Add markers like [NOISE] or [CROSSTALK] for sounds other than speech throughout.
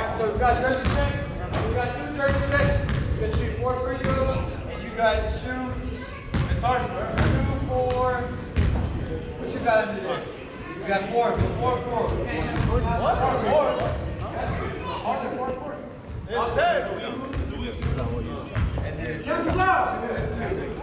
right, so we got jersey check. We got two jersey checks. You guys shoot four free throws, and you guys shoot. It's hard. Two, four. What you got under there? You got four. So four, four. What? Four, four. That's good. Four, four, four. Yes, sir. You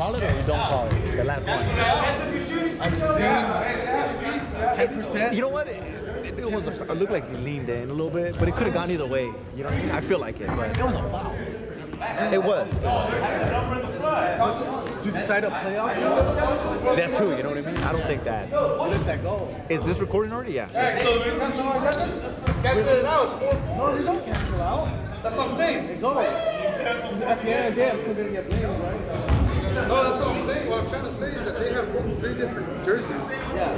call it or you don't call it? The last one. That's if you're. Ten percent. You know what? It, it, it was a, it looked like he leaned in a little bit, but it could have gone either way. You know, what I mean? I feel like it, but it was a foul. It was. To decide a playoff, That too. You know what I mean? I don't think that. let that go. Is this recording already? Yeah. So we cancel our record? Cancel it out. It's four. No, there's no cancel out. That's what I'm saying. It goes. 'Cause At the end of the day, I'm still gonna get blamed, right? No, that's what I'm saying. What I'm trying to say is that they have three different jerseys. Yeah.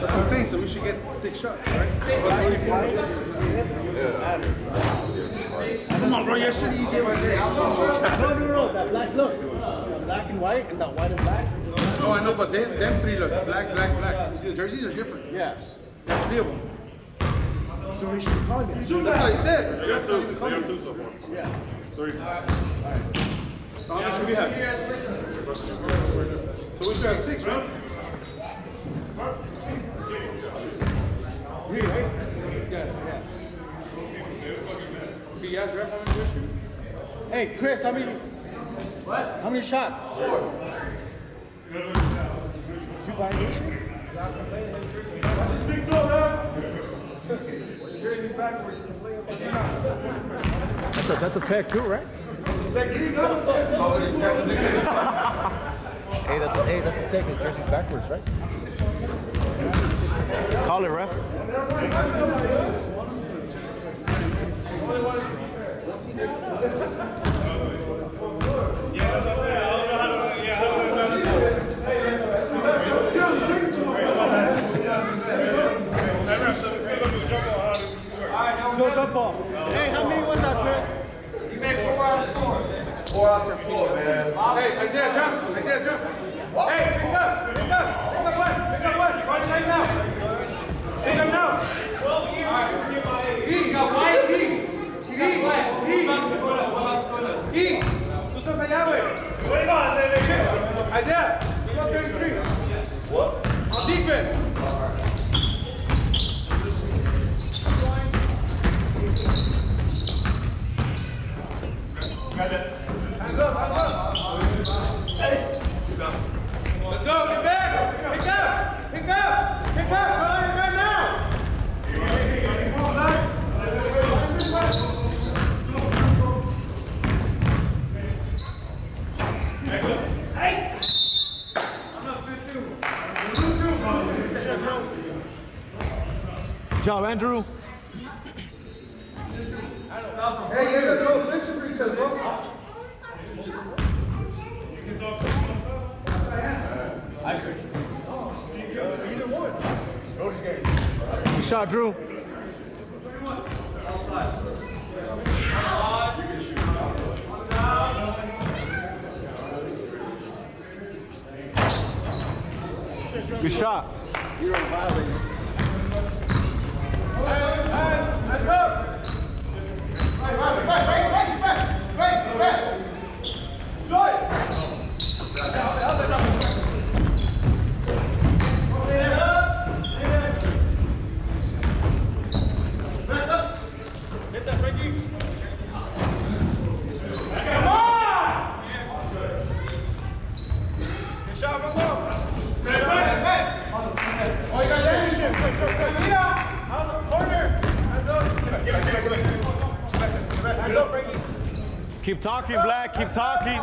That's what I'm saying. So we should get six shots, right? Or only four. Come on, bro. Yesterday you gave us. No, no, no. That black look. The black and white and that white and black. No, I know, but them, them three look black, black, black. You see, the jerseys are different. Yeah. There's three of them. So we should call again. That's what I said. We got two. We got two so far. Yeah. Three. So how much should we have? So we should have six, right? Three, right? Yeah, yeah. You asked ref how many you shoot? Hey, Chris, how many? What? How many shots? Four. Two violations? That's a, that's a tech too, right? Hey, that's hey, that's a tech. His jersey's backwards, right? Call it, ref. No jump ball. Hey, how many was that, Chris? You made four out of four. Four off the floor, man. Hey, Isaiah, jump. Isaiah, jump. Hey, pick up, pick up, pick up one, pick up one, right right now. Pick up now. E, got white, E. You got black, E. E. Tú estás allá, güey. Isaiah, you got 33. What? On defense. Hands up, hands up. Let's go, get back! Pick up! Pick up! Pick up! Come on, right now! I'm up 2-2. 2-2. Good job, Andrew. Hey, you gotta go switch for each other, bro. Good shot, Drew. Good shot. You're a violator. Hands up! Right, right, right, right, right, right, right, right. Good! Come on! Good shot, come on. Oh, you got leadership. Quick, quick, quick. Mira, out of the corner. Hands up. Give it, give it, give it. Hands up, Frankie. Keep talking, Black. Keep talking.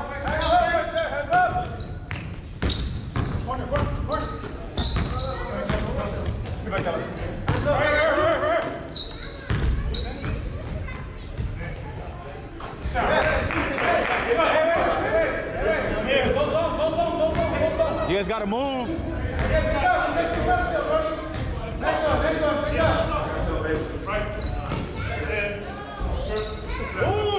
You guys gotta move. Move!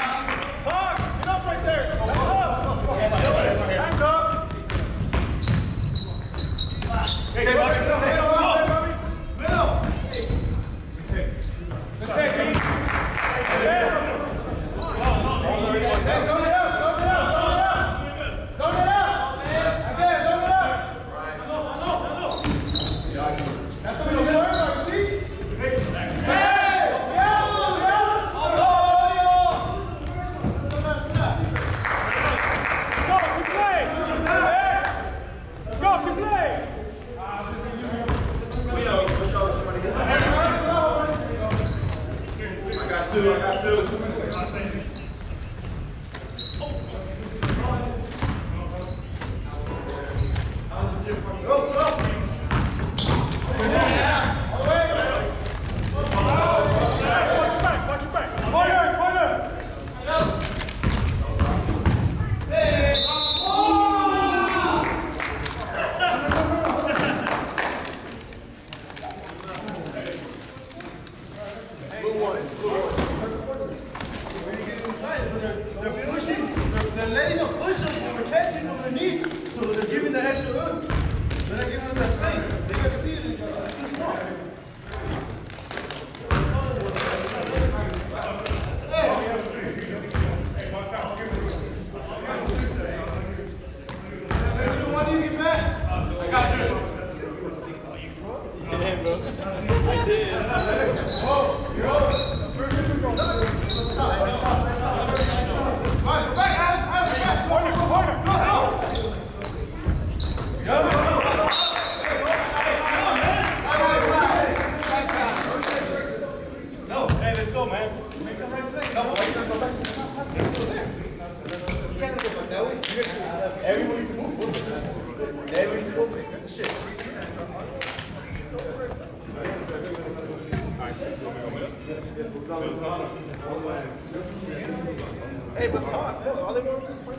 Hey, but talk. All they want is fight.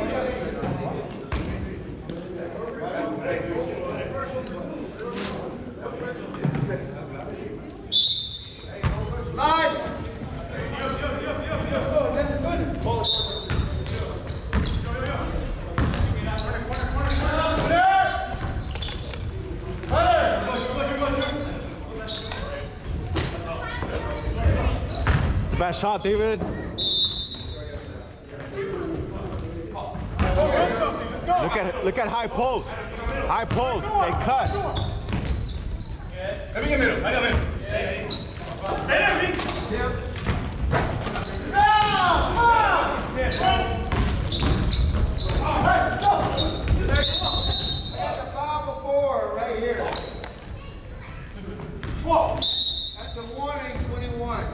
Bad shot, David. Look at look at high post. High post. They cut. Let me get middle. Stay there, Vic. Foul before, right here. That's a warning, 21.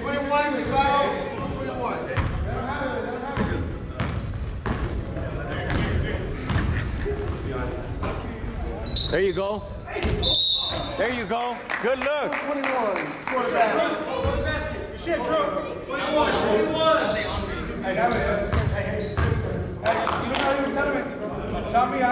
21, we foul, 21. There you go. There you go. Good look. 21, score the basket. Hey, you don't know even tell me. Tell me how to talk,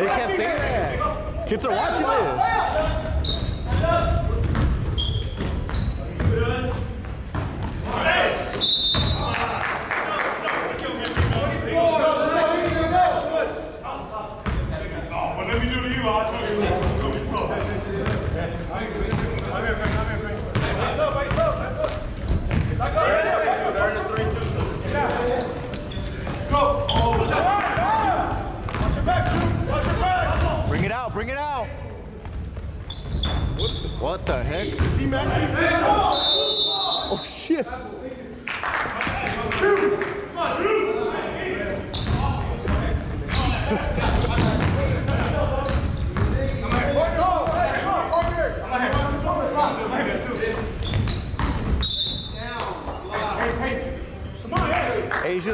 You can't say that. Kids are watching this. What let me do to you, I'll show you. Go be slow. I'm here, Frank. I'm here, Frank. Watch your back, Drew. Watch your back. Bring it out. Bring it out. What the heck? D-man. Oh shit. Go,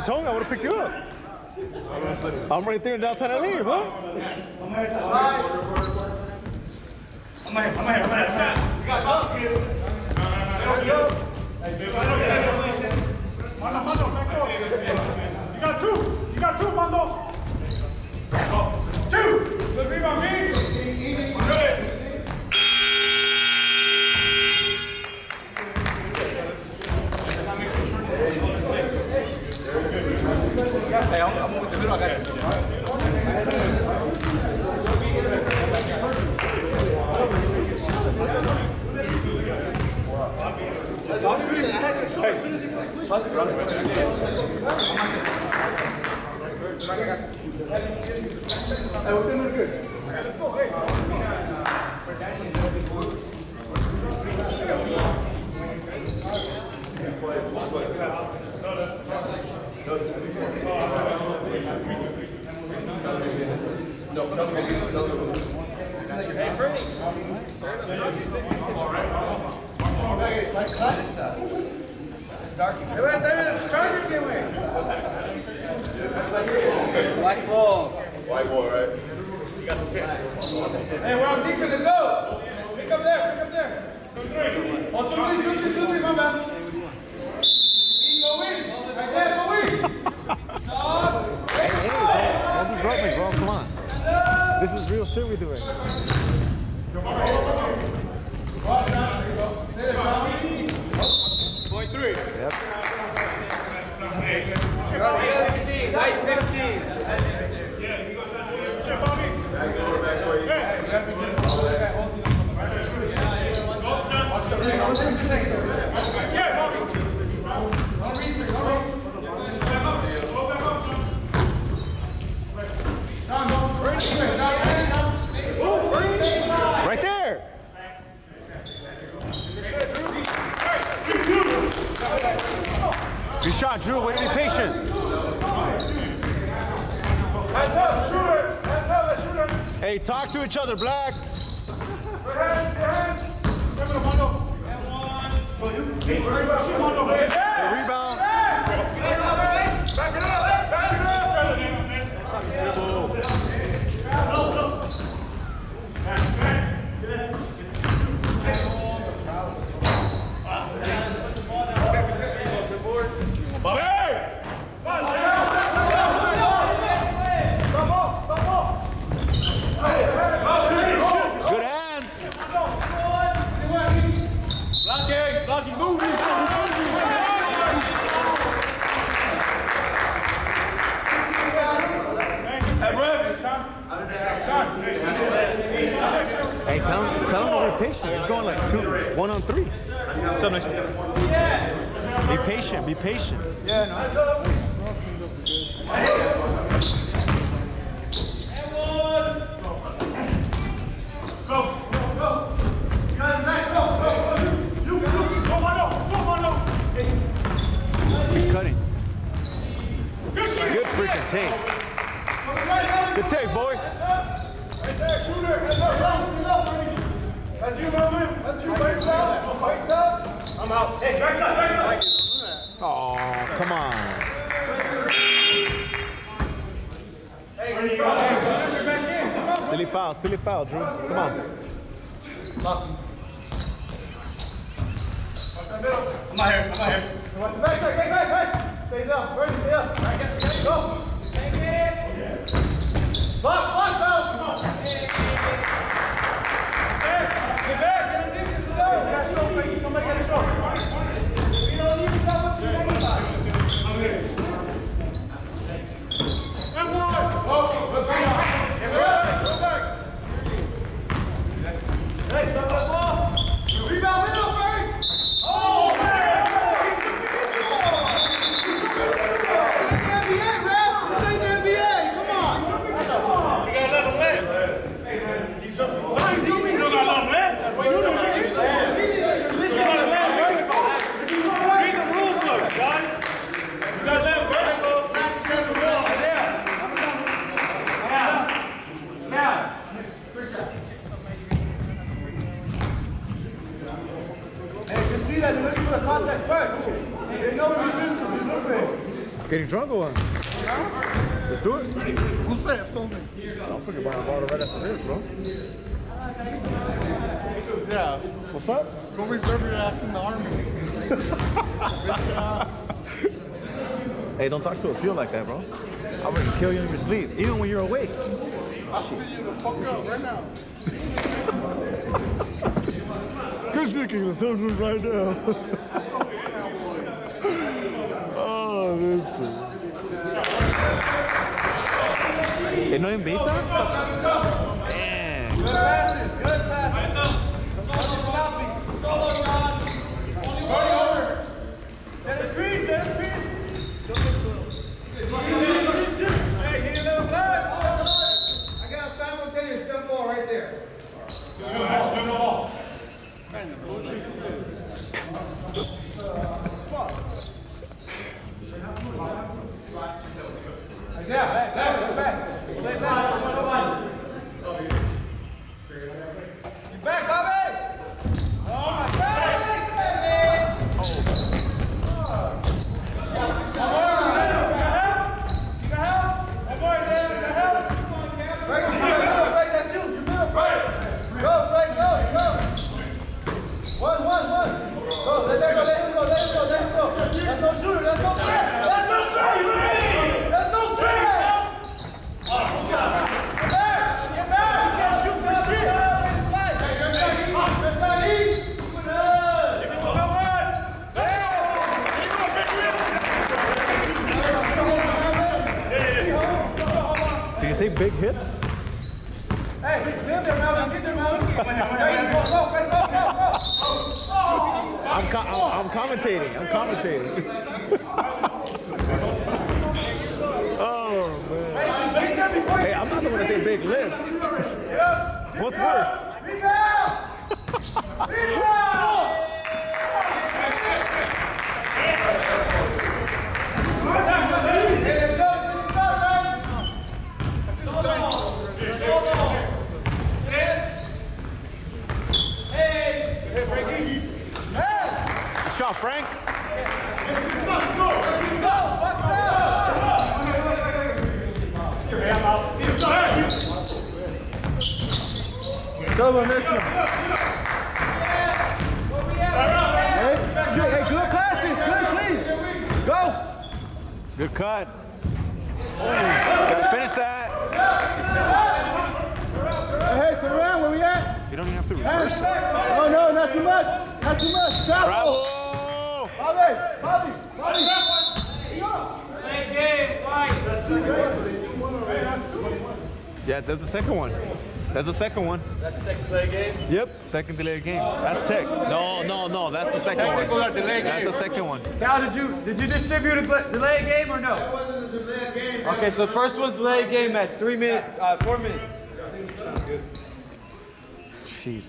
go. Me. I would have picked you up. I'm right there in downtown LA, bro. I'm here, I'm here, I'm. You got up here. Mando. You got two. You got two, Mando. Two. Rebound, me. I'm, I'm the middle. I got it. Right. Black. White ball, right? Hey, we're on defense. Let's go. Pick up there. Pick up there. Two, three, oh, two, three. My bad. In, go in. Isaiah, go in. Hey, hey, don't, don't disrupt me, bro. Come on. This is real shit we're doing. Point three. Yep. White 15. Yeah, you go try to do it. Chip on me. Yeah, Bobby. Right there. Good shot, Drew. Way to be patient. Hands up, shooter. Hands up, shooter. Hey, talk to each other, Black. Hands, hands. Rebound. It up. Bobby! Good hands. Blocking, blocking, moving. Hey, ref. Hey, tell him, tell him to be patient. It's going like two, one on three. So next Be patient. Be patient. Keep cutting. Good freaking take. Good take, boy. Right there, shooter. Hands up, hands up. That's you, Melvin. That's you. Right side. Right side. I'm out. Hey, backside, backside. Oh, come on. Silly foul, silly foul, Drew. Come on. I'm out here, I'm out here. Back, back, back, back. Stay down. Stay up. Right, get, get, go. Block, block, block. Hey, get back. Get in distance. Go. Got to show, Frankie. Somebody got to show. We don't need to know what you anybody. And one. Get back. Go back. Hey, stop that bottle right after this, bro. Yeah. What's up? Go reserve your ass in the army. Bitch ass. [LAUGHS] Hey, don't talk to a field like that, bro. I'm gonna kill you in your sleep, even when you're awake. I'll see you the fuck up right now. [LAUGHS] Good thinking, let's right now. [LAUGHS] oh, this is... ¿Y no invita? Man. I Yeah, that's the second one. That's the second one. That's the second play game. Yep, second delayed game. That's tech. No, no, no, that's the second Technical one. or delayed That's the second one. Cal, did you did you distribute a bl- delay game or no? That wasn't a delay game. Okay, so first one's delay game at three minutes, uh, four minutes. Jesus.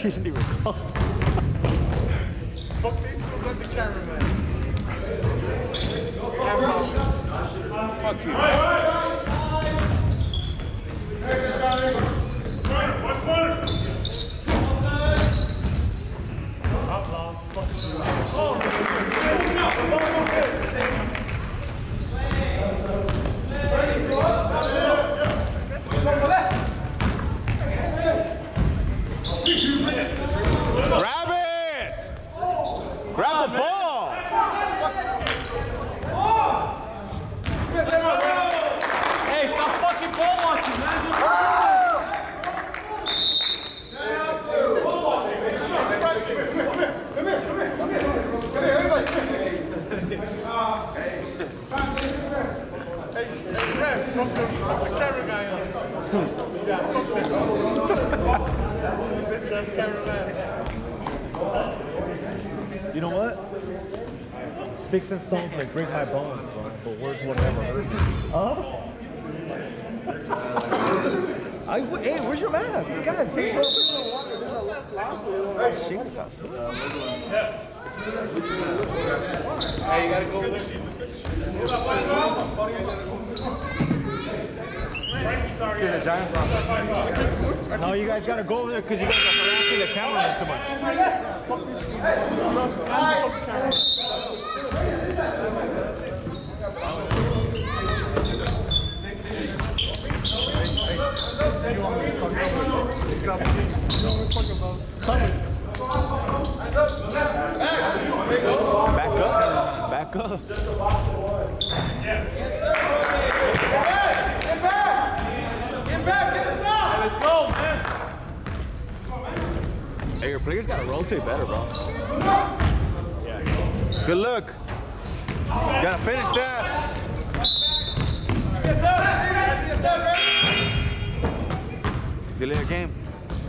Backcourt? he didn't even come. Grab it! Grab the ball! Hey, stop fucking ball watching, man. You know what? Sticks and stones may break my bones, bro, but words will never hurt me. Huh? [LAUGHS] I, hey, where's your mask? God damn. Shit, got some. Hey, you gotta go with No, you guys gotta go over there because you guys are harassing the cameraman so much. Back up. Back up. Get back! Get back! Get a stop! Let's go, man. Hey, your players gotta rotate better, bro. Good look. Gotta finish that. Yes, sir! Yes, sir, Delay a game.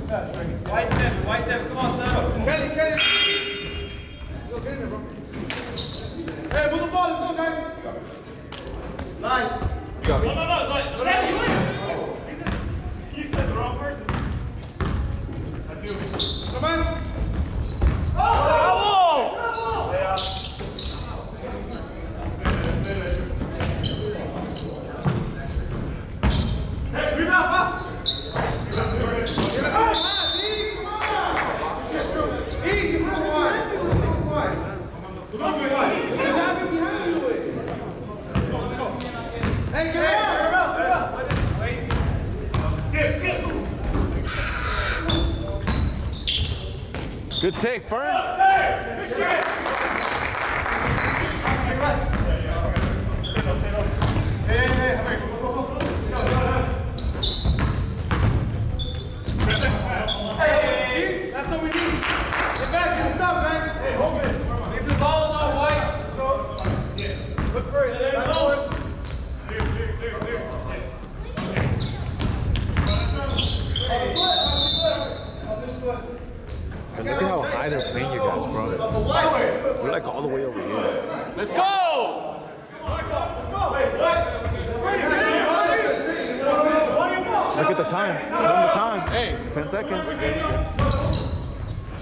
White seven, white seven, come on, son. Kenny, Kenny! Go get in there, bro. Hey, move the ball, let's go, guys! Nine. No, no, no. Like, Zach, you win. He said, he said the wrong person. That's you. Come on! Hey, rebound, pass! Come on, E, come on! E, come on! Hey, get out! Get out! Get out! Chip, chip. Good take, Fern. See? That's what we need. Get back to the stop, Max. Hey, hold it. Leave the ball alone, White. Look for it. That's all. And look at how high they're playing you guys, bro. We're like all the way over here. Let's go. Look at the time. Look at the time. Hey. 10 seconds.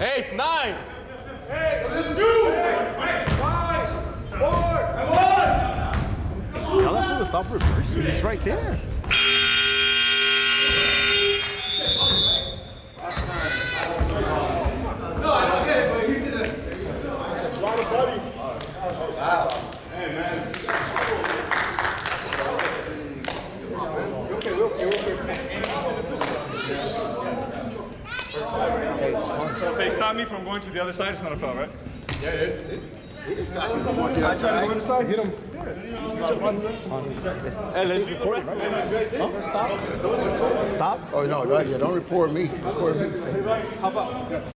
Eight, nine. Fool to stop reversing. He's right there. So if they stop me from going to the other side, it's not a foul, right? Yeah, it is. Stop. Stop? Oh, no, no, yeah, don't report me. Report me.